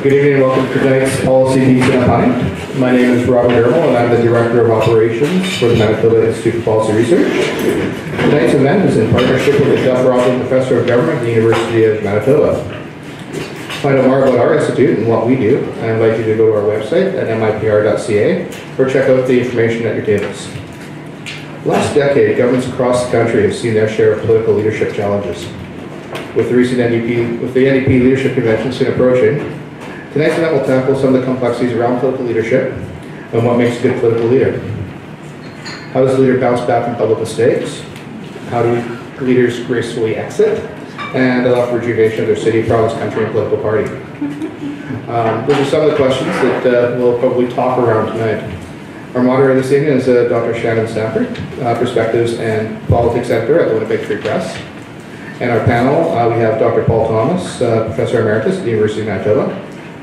Good evening and welcome to tonight's Policy Meeting and. My name is Robert Dermal and I'm the Director of Operations for the Manitoba Institute for Policy Research. Tonight's event is in partnership with the Duff Roblin Professor of Government at the University of Manitoba. To find out more about our institute and what we do, I invite you to go to our website at mipr.ca or check out the information at your tables. Last decade, governments across the country have seen their share of political leadership challenges. With the recent NDP, with the NDP leadership convention soon approaching, tonight's event will tackle some of the complexities around political leadership and what makes a good political leader. How does a leader bounce back from public mistakes? How do leaders gracefully exit and allow for rejuvenation of their city, province, country, and political party? Um, those are some of the questions that uh, we'll probably talk around tonight. Our moderator this evening is uh, Dr. Shannon Stanford, uh, Perspectives and Politics Editor at the Winnipeg Free Press. And our panel, uh, we have Dr. Paul Thomas, uh, Professor Emeritus at the University of Manitoba,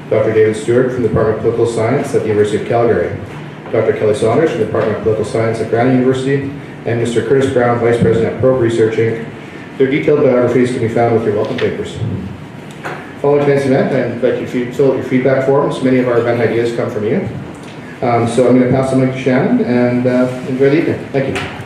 Dr. David Stewart from the Department of Political Science at the University of Calgary, Dr. Kelly Saunders from the Department of Political Science at Brandon University, and Mr. Curtis Brown, Vice President at Probe Research Inc. Their detailed biographies can be found with your welcome papers. Following tonight's event, I invite you to fill out your feedback forms. Many of our event ideas come from you. Um, so I'm going to pass the mic to Shannon and uh, enjoy the evening. Thank you. Well,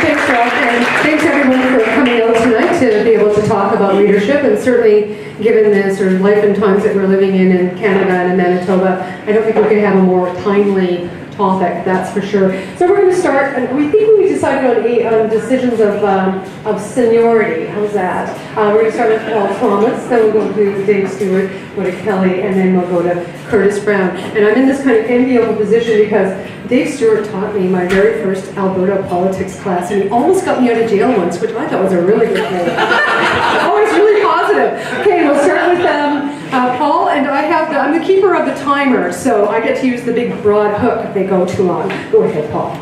thanks, Rob, and thanks everyone for coming out tonight to be able to talk about leadership, and certainly given the sort of life and times that we're living in in Canada and in Manitoba, I don't think we could have a more timely topic, that's for sure. So we're going to start, and we think we decided on, eight, on decisions of, um, of seniority. How's that? Uh, we're going to start with Paul Thomas, then we'll go to Dave Stewart, go to Kelly, and then we'll go to Curtis Brown. And I'm in this kind of enviable position because Dave Stewart taught me my very first Alberta politics class, and he almost got me out of jail once, which I thought was a really good thing. Always really positive. Okay, we'll start with um, uh, Paul, and I have the, I'm the keeper of the timer, so I get to use the big broad hook if they go too long. Go ahead, Paul.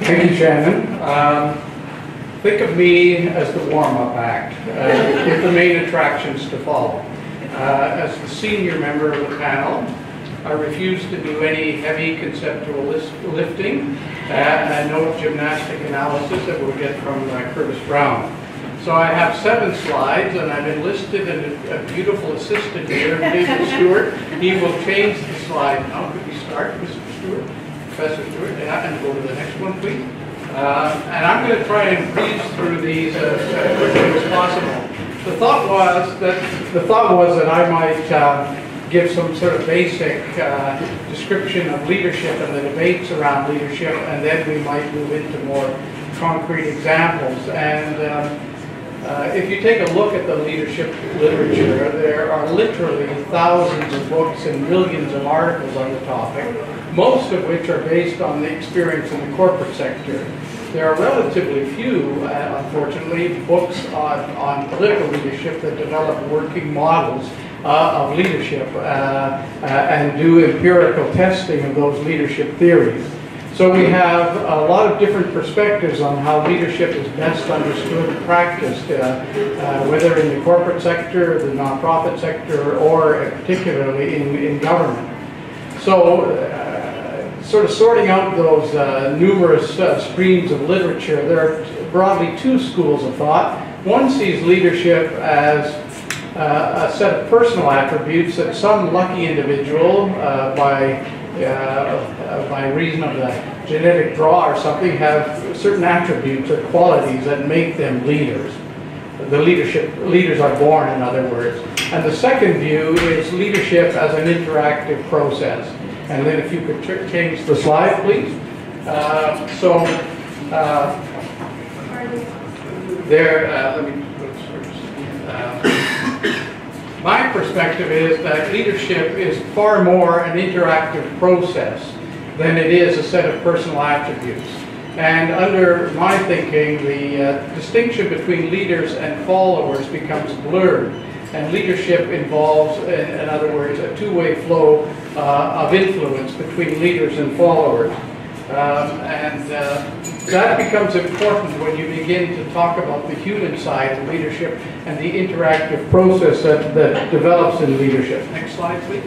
Thank you, Shannon. Um, think of me as the warm-up act, uh, with the main attractions to follow. Uh, as the senior member of the panel, I refuse to do any heavy conceptual lifting uh, and no gymnastic analysis that we'll get from uh, Curtis Brown. So I have seven slides, and I've enlisted a, a beautiful assistant here, David Stewart. He will change the slide. Now, could we start, Mr. Stewart? Professor Stewart, yeah, and go to the next one, please. Uh, and I'm going to try and breeze through these uh, as quickly as possible. The thought was that the thought was that I might uh, give some sort of basic uh, description of leadership and the debates around leadership, and then we might move into more concrete examples. And um, uh, if you take a look at the leadership literature, there are literally thousands of books and millions of articles on the topic, most of which are based on the experience in the corporate sector. There are relatively few, uh, unfortunately, books on, on political leadership that develop working models uh, of leadership uh, uh, and do empirical testing of those leadership theories. So we have a lot of different perspectives on how leadership is best understood and practiced, uh, uh, whether in the corporate sector, the nonprofit sector, or particularly in, in government. So uh, sort of sorting out those uh, numerous uh, streams of literature, there are broadly two schools of thought. One sees leadership as uh, a set of personal attributes that some lucky individual by uh, by reason of the genetic draw or something, have certain attributes or qualities that make them leaders. The leadership leaders are born, in other words. And the second view is leadership as an interactive process. And then if you could change the slide, please. Uh, so uh, there, uh, let me my perspective is that leadership is far more an interactive process than it is a set of personal attributes. And under my thinking, the uh, distinction between leaders and followers becomes blurred. And leadership involves, in, in other words, a two-way flow uh, of influence between leaders and followers. Um, and uh, that becomes important when you begin to talk about the human side of leadership and the interactive process that, that develops in leadership. Next slide, please.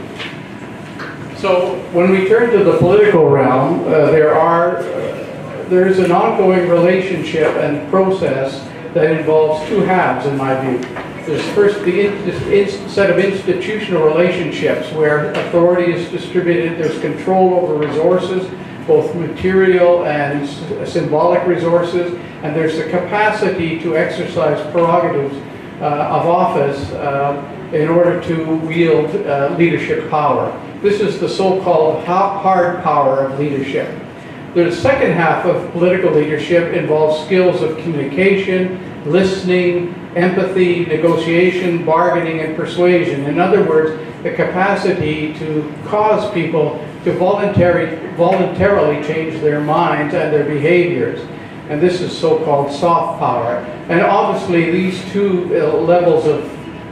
So when we turn to the political realm, uh, there are uh, there's an ongoing relationship and process that involves two halves, in my view. There's first the in- in- set of institutional relationships where authority is distributed, there's control over resources, both material and symbolic resources, and there's the capacity to exercise prerogatives uh, of office uh, in order to wield uh, leadership power. This is the so-called hard power of leadership. The second half of political leadership involves skills of communication, listening, empathy, negotiation, bargaining, and persuasion. In other words, the capacity to cause people to voluntary, voluntarily change their minds and their behaviors. And this is so-called soft power. And obviously, these two uh, levels of,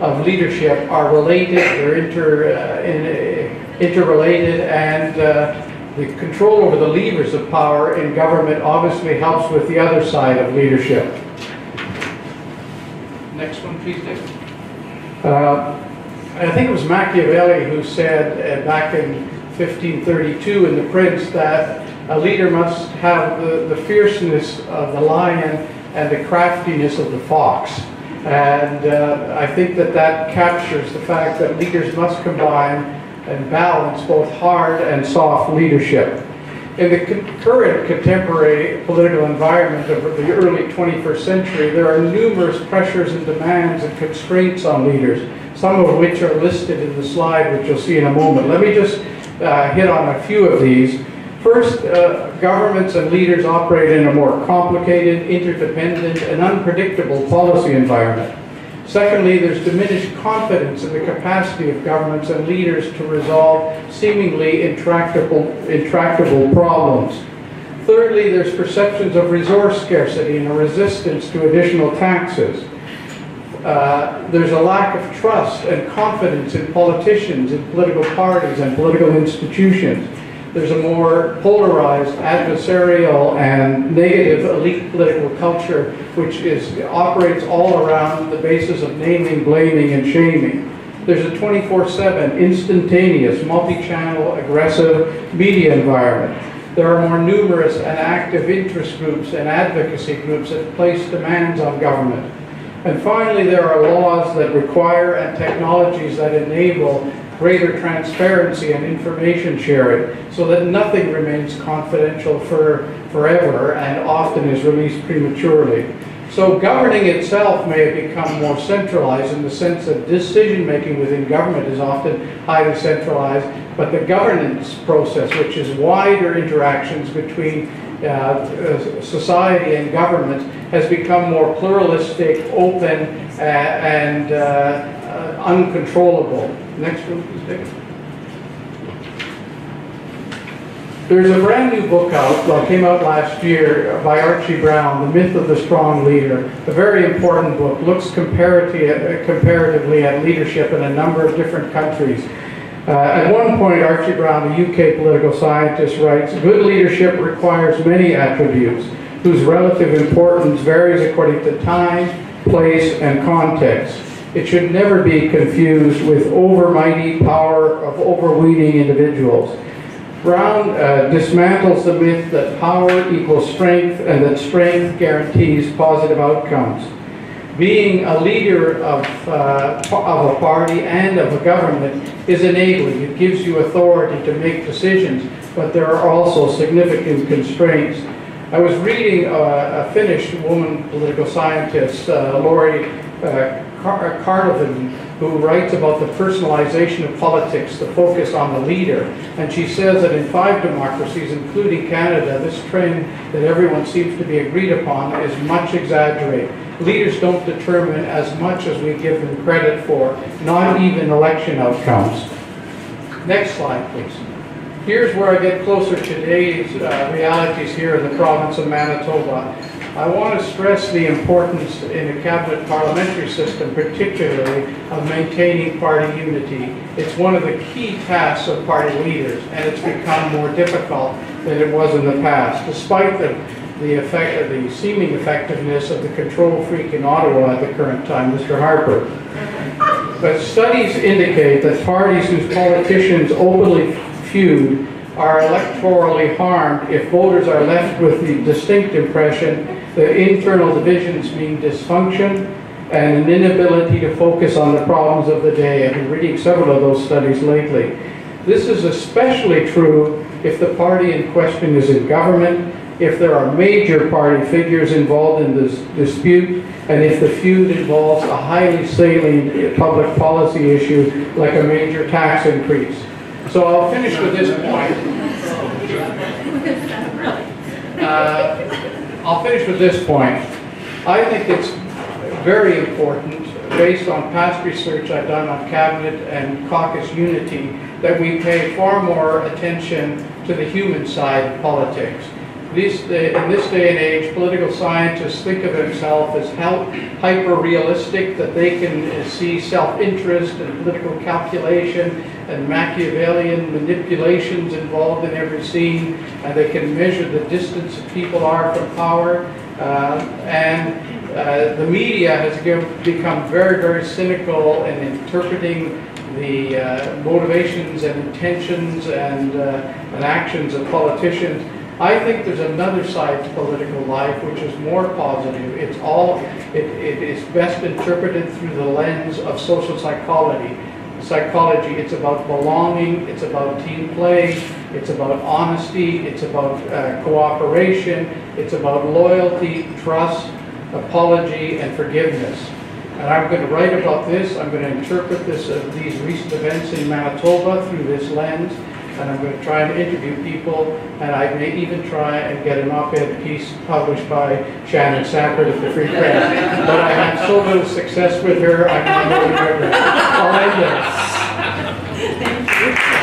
of leadership are related, they're inter, uh, in, uh, interrelated, and uh, the control over the levers of power in government obviously helps with the other side of leadership. Next one, please, Dick. Uh, I think it was Machiavelli who said uh, back in 1532 in The Prince that a leader must have the, the fierceness of the lion and the craftiness of the fox. And uh, I think that that captures the fact that leaders must combine and balance both hard and soft leadership. In the current contemporary political environment of the early 21st century, there are numerous pressures and demands and constraints on leaders, some of which are listed in the slide, which you'll see in a moment. Let me just uh, hit on a few of these. First, uh, governments and leaders operate in a more complicated, interdependent, and unpredictable policy environment. Secondly, there's diminished confidence in the capacity of governments and leaders to resolve seemingly intractable, intractable problems. Thirdly, there's perceptions of resource scarcity and a resistance to additional taxes. Uh, there's a lack of trust and confidence in politicians, in political parties, and political institutions. There's a more polarized, adversarial, and negative elite political culture, which is operates all around the basis of naming, blaming, and shaming. There's a 24/7, instantaneous, multi-channel, aggressive media environment. There are more numerous and active interest groups and advocacy groups that place demands on government. And finally, there are laws that require and technologies that enable greater transparency and information sharing so that nothing remains confidential for forever and often is released prematurely. So governing itself may have become more centralized in the sense that decision making within government is often highly centralized, but the governance process, which is wider interactions between uh, uh, society and government, has become more pluralistic, open, uh, and uh, uh, uncontrollable. Next one, please, Dick. There's a brand new book out, that came out last year by Archie Brown, The Myth of the Strong Leader. A very important book, looks comparative, comparatively at leadership in a number of different countries. Uh, at one point, Archie Brown, a UK political scientist, writes, Good leadership requires many attributes whose relative importance varies according to time, place, and context. It should never be confused with overmighty power of overweening individuals. Brown uh, dismantles the myth that power equals strength and that strength guarantees positive outcomes. Being a leader of, uh, of a party and of a government is enabling. It gives you authority to make decisions, but there are also significant constraints. I was reading uh, a Finnish woman political scientist, uh, Lauri uh, Car- uh, Karvonen, who writes about the personalization of politics, the focus on the leader. And she says that in five democracies, including Canada, this trend that everyone seems to be agreed upon is much exaggerated. Leaders don't determine as much as we give them credit for, not even election outcomes. Next slide, please. Here's where I get closer to today's uh, realities here in the province of Manitoba. I want to stress the importance in a cabinet parliamentary system, particularly of maintaining party unity. It's one of the key tasks of party leaders, and it's become more difficult than it was in the past, despite the, the effect, of the seeming effectiveness of the control freak in Ottawa at the current time, Mr. Harper. But studies indicate that parties whose politicians openly feud are electorally harmed if voters are left with the distinct impression that internal divisions mean dysfunction and an inability to focus on the problems of the day. I've been reading several of those studies lately. This is especially true if the party in question is in government, if there are major party figures involved in this dispute, and if the feud involves a highly salient public policy issue like a major tax increase. So I'll finish with this point. Uh, I'll finish with this point. I think it's very important, based on past research I've done on cabinet and caucus unity, that we pay far more attention to the human side of politics. These, in this day and age, political scientists think of themselves as hyper-realistic, that they can see self-interest and political calculation and Machiavellian manipulations involved in every scene, and they can measure the distance people are from power. Uh, and uh, the media has become very, very cynical in interpreting the uh, motivations and intentions and, uh, and actions of politicians. I think there's another side to political life which is more positive. It's all, it, it is best interpreted through the lens of social psychology. Psychology, it's about belonging, it's about team play, it's about honesty, it's about uh, cooperation, it's about loyalty, trust, apology, and forgiveness. And I'm going to write about this, I'm going to interpret this, uh, these recent events in Manitoba through this lens, and I'm going to try and interview people, and I may even try and get an op-ed piece published by Shannon Sampert of the Free Press. But I had so little success with her, I'm not really attendance. Thank you.